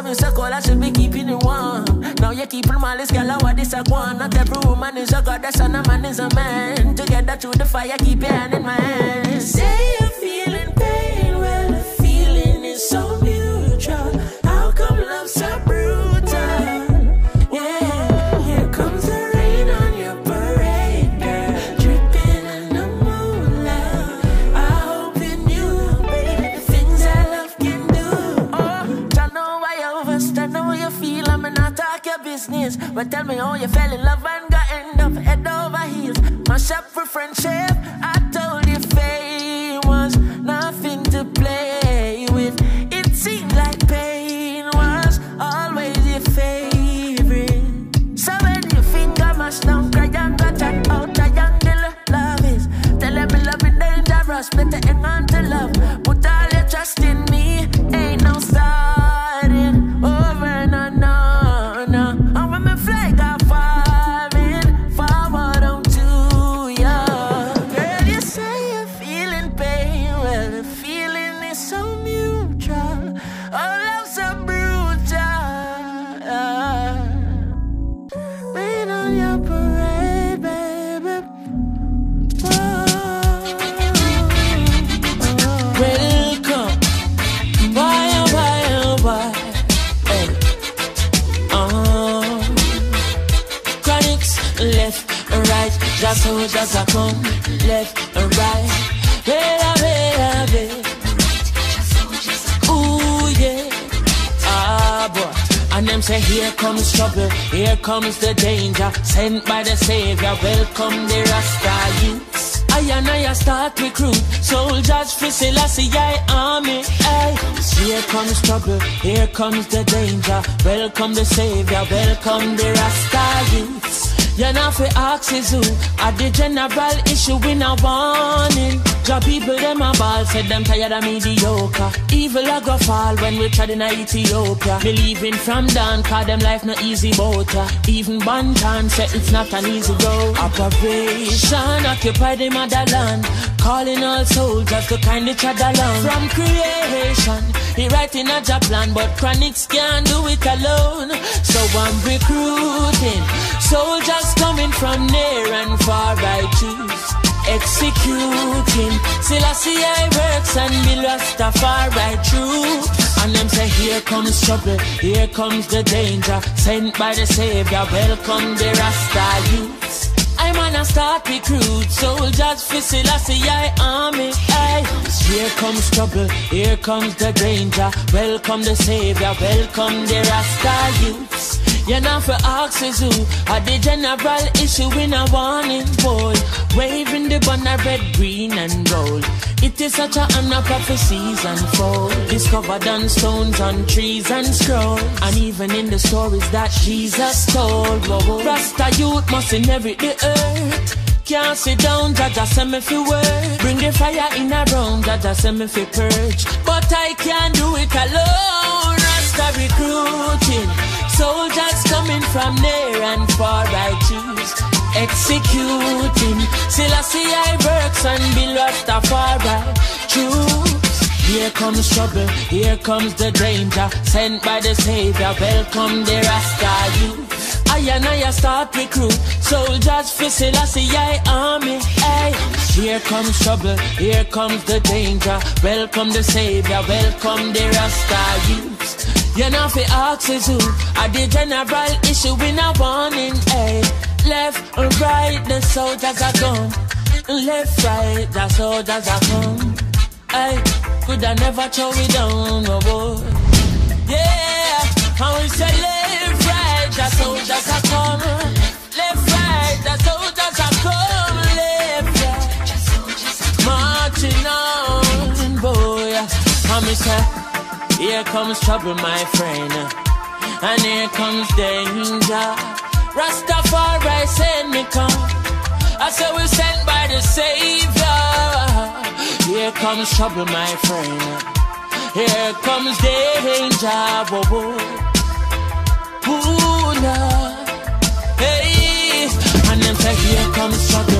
Come you? I should be keeping it warm. Now you're keeping all this girl, what this a one. Not every woman is a goddess and a man is a man. Together through the fire, keep your hand in my hand. Say you're feeling pain, well, the feeling is so mutual. How come love's so tell me how you fell in love and got end up head over heels. Mash up for friendship. And right. Just so just a come left and right. Bella, bella, bella. Ooh, yeah. Ah, boy. And them say, here comes trouble, here comes the danger. Sent by the Savior, welcome the Rasta youths. I and I start recruit soldiers for Selassie I army. Ay. Here comes trouble, here comes the danger. Welcome the Savior, welcome the Rasta youths. You know fi ask is who? At the general issue in a warning. Job people them a ball Said them tired of mediocre. Evil a go fall when we tried in Ethiopia. Believing from down Cause them life no easy boat. Even Banton said eh, it's not an easy road. Operation occupy the motherland. Calling all soldiers to kind each other along. From creation He writing a job plan But Chronixx can't do it alone. So I'm recruiting from near and far I choose Executing Selassie I works and be Rastafari true And them say here comes trouble Here comes the danger Sent by the Savior Welcome the Rasta youths I'm on a start recruit soldiers for Selassie I army. Aye. Here comes trouble, here comes the danger. Welcome the savior, welcome the Rasta youths. You're not for axes who are the general issue in a warning boy. Waving the banner red, green and gold. It is such a honor prophecies unfold. Discovered on stones, on trees and scroll. And even in the stories that Jesus told. Rasta youth must inherit the earth. Can't sit down, Jah Jah send me fi work. Bring the fire in a room, Jah Jah send me fi purge. But I can't do it alone. Rasta recruiting. From near and far I choose executing. I I works and be Rastafari. Choose. Here comes trouble, here comes the danger. Sent by the Savior, welcome the Rasta youth. I and I start recruit soldiers for Selassie I army. Hey, here comes trouble, here comes the danger. Welcome the Savior, welcome the Rasta youth. You know fi ask is who, I the general issue in a warning. Hey. Left or eh, oh, right, the soldiers are gone. Left, right, the soldiers are gone. Hey, could I never throw it down, no boy. Yeah, and we say left, right, the soldiers are come. Left, right, the soldiers are come. Left, right, marching on, boy. And we say, here comes trouble, my friend, and here comes danger. Rastafari send me come. I said we sent by the Savior. Here comes trouble, my friend. Here comes danger, whoa, whoa. Ooh, nah. Hey, and then say, here comes trouble.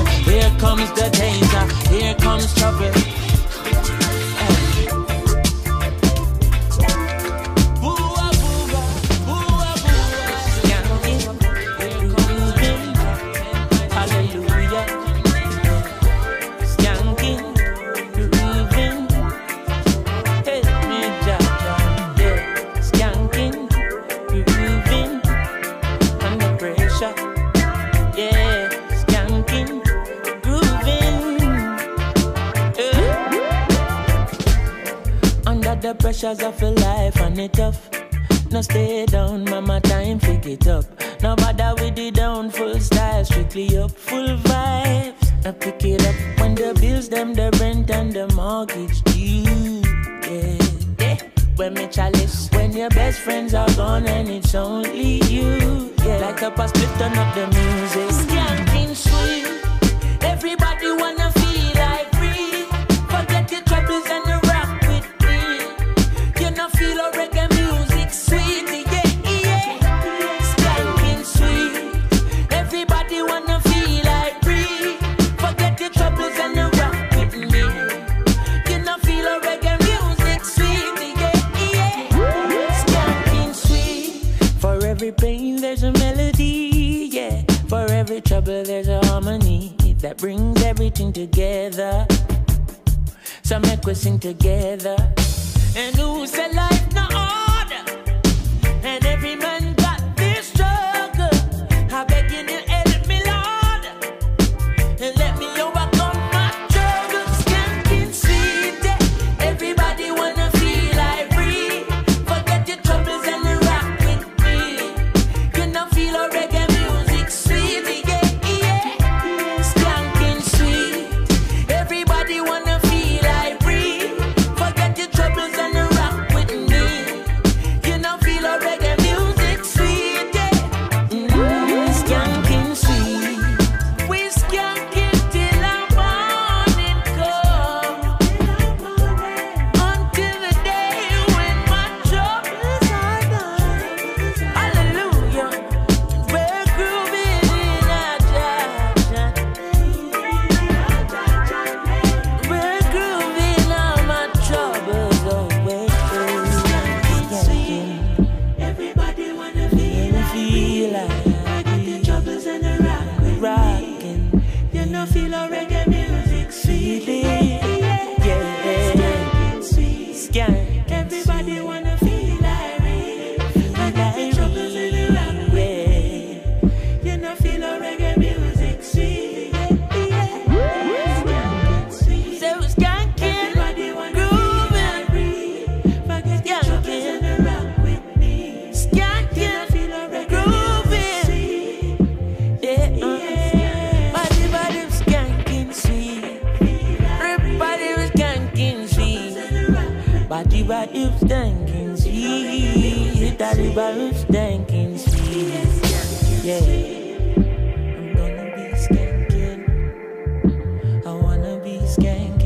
Pressures of a life and it tough. No stay down, mama, time pick it up. No bother with the down, full style, strictly up, full vibes. I pick it up when the bills, them, the rent and the mortgage due. Yeah, yeah. When me chalice, when your best friends are gone and it's only you. Yeah, like a past, turn up the music. Sing together. And who said life Body, body, skanking sweet. Body, body, skanking sweet. Yeah. I'm gonna be skanking. I wanna be skanking.